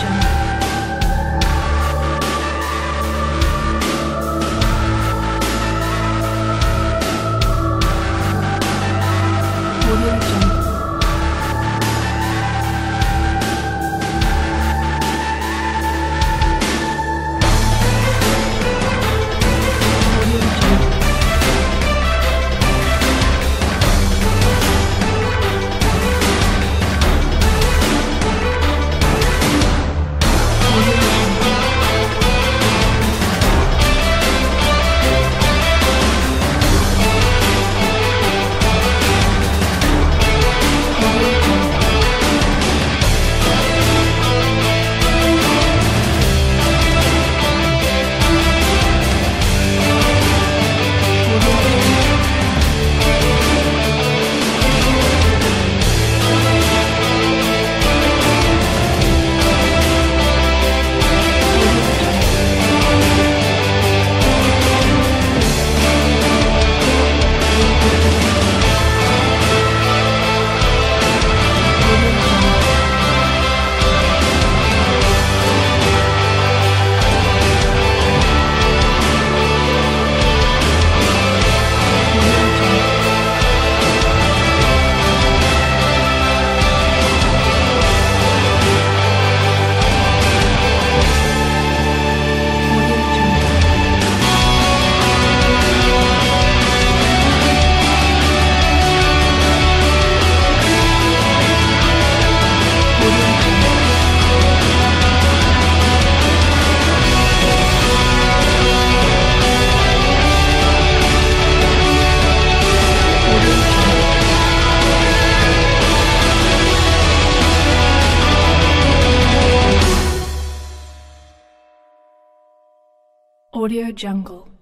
Jungle. Audio Jungle.